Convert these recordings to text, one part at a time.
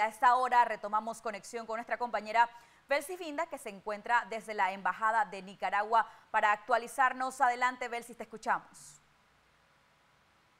a esta hora retomamos conexión con nuestra compañera Belsi Finda, que se encuentra desde la Embajada de Nicaragua para actualizarnos. Adelante, Belsi, te escuchamos.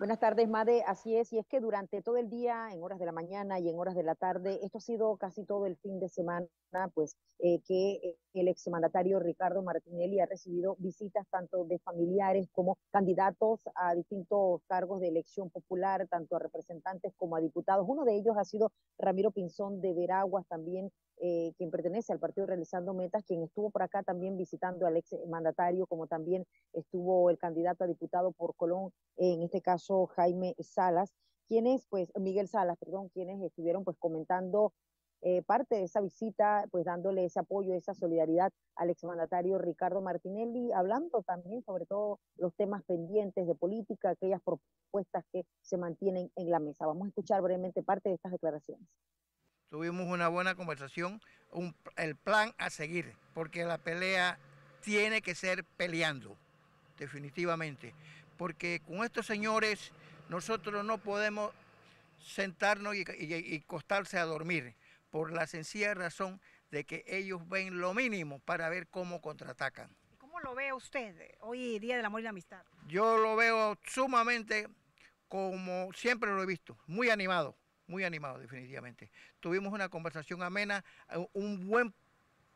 Buenas tardes, Made. Así es, y es que durante todo el día, en horas de la mañana y en horas de la tarde, esto ha sido casi todo el fin de semana, pues eh, que el exmandatario Ricardo Martinelli ha recibido visitas tanto de familiares como candidatos a distintos cargos de elección popular, tanto a representantes como a diputados. Uno de ellos ha sido Ramiro Pinzón de Veraguas, también eh, quien pertenece al partido Realizando Metas, quien estuvo por acá también visitando al ex mandatario, como también estuvo el candidato a diputado por Colón, en este caso Jaime Salas, quienes, pues, Miguel Salas, perdón, quienes estuvieron pues comentando eh, parte de esa visita, pues dándole ese apoyo, esa solidaridad al exmandatario Ricardo Martinelli, hablando también sobre todo los temas pendientes de política, aquellas propuestas que se mantienen en la mesa. Vamos a escuchar brevemente parte de estas declaraciones. Tuvimos una buena conversación, el plan a seguir, porque la pelea tiene que ser peleando, definitivamente. Porque con estos señores nosotros no podemos sentarnos y, y, costarse a dormir, por la sencilla razón de que ellos ven lo mínimo para ver cómo contraatacan. ¿Cómo lo ve usted hoy, Día del Amor y la Amistad? Yo lo veo sumamente como siempre lo he visto, muy animado muy animado definitivamente. Tuvimos una conversación amena, eh, un buen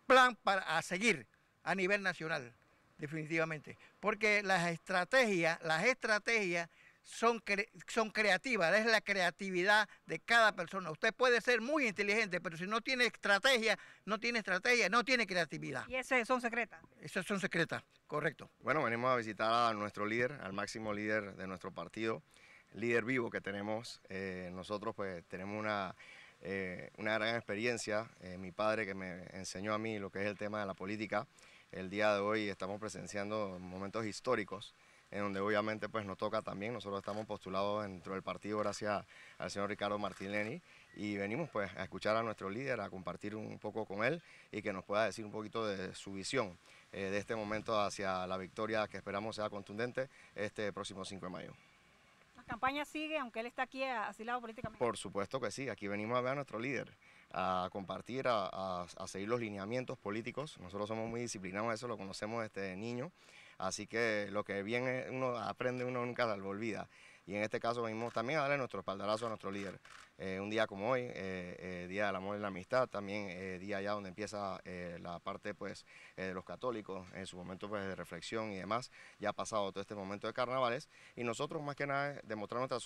plan para seguir a nivel nacional, definitivamente. Porque las estrategias, las estrategias son, son creativas, es la creatividad de cada persona. Usted puede ser muy inteligente, pero si no tiene estrategia, no tiene estrategia, no tiene creatividad. ¿Y esas son secretas? Esas son secretas, correcto. Bueno, venimos a visitar a nuestro líder, al máximo líder de nuestro partido, líder vivo que tenemos. Eh, nosotros pues tenemos una, eh, una gran experiencia. Eh, mi padre que me enseñó a mí lo que es el tema de la política. El día de hoy estamos presenciando momentos históricos en donde obviamente pues nos toca también, nosotros estamos postulados dentro del partido gracias al señor Ricardo Martinelli y venimos pues a escuchar a nuestro líder, a compartir un poco con él y que nos pueda decir un poquito de su visión de este momento hacia la victoria que esperamos sea contundente este próximo 5 de mayo campaña sigue, aunque él está aquí asilado políticamente? Por supuesto que sí, aquí venimos a ver a nuestro líder, a compartir, a, seguir los lineamientos políticos. Nosotros somos muy disciplinados, eso lo conocemos desde niño, así que lo que bien uno aprende, uno nunca lo olvida y en este caso venimos también a darle nuestro espaldarazo a nuestro líder. Eh, un día como hoy, eh, eh, Día del Amor y la Amistad, también día ya donde empieza la parte pues, de los católicos en su momento pues, de reflexión y demás, ya ha pasado todo este momento de carnavales y nosotros más que nada demostrar nuestra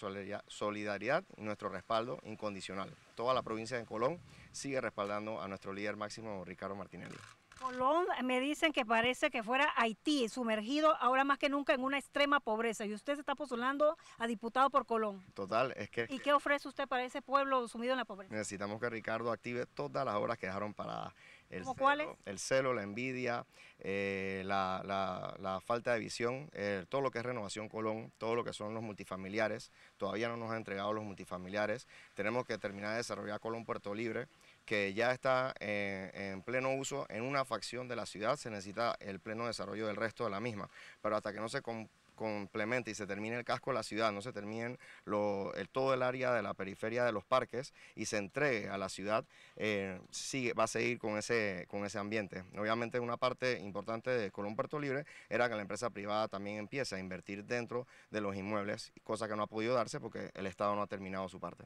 solidaridad y nuestro respaldo incondicional. Toda la provincia de Colón sigue respaldando a nuestro líder máximo Ricardo Martinelli. Colón me dicen que parece que fuera Haití, sumergido ahora más que nunca en una extrema pobreza. Y usted se está postulando a diputado por Colón. Total, es que... ¿Y qué ofrece usted para ese pueblo sumido en la pobreza? Necesitamos que Ricardo active todas las obras que dejaron para el celo, cuáles? El celo, la envidia, eh, la, falta de visión, eh, todo lo que es renovación Colón, todo lo que son los multifamiliares. Todavía no nos han entregado los multifamiliares. Tenemos que terminar de desarrollar Colón Puerto Libre que ya está en, pleno uso en una facción de la ciudad, se necesita el pleno desarrollo del resto de la misma, pero hasta que no se complemente y se termine el casco de la ciudad, no se termine el, todo el área de la periferia de los parques y se entregue a la ciudad, eh, sigue, va a seguir con ese, con ese ambiente. Obviamente una parte importante de Colón Puerto Libre era que la empresa privada también empiece a invertir dentro de los inmuebles, cosa que no ha podido darse porque el Estado no ha terminado su parte.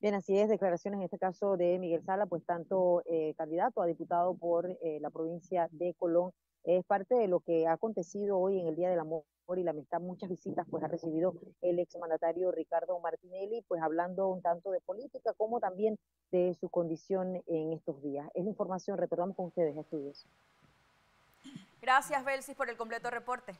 Bien, así es, declaraciones en este caso de Miguel Sala, pues tanto eh, candidato a diputado por eh, la provincia de Colón, es parte de lo que ha acontecido hoy en el Día del Amor y la Amistad. Muchas visitas pues ha recibido el exmandatario Ricardo Martinelli, pues hablando un tanto de política como también de su condición en estos días. Es información, retornamos con ustedes, estudios. Gracias, Belsis, por el completo reporte.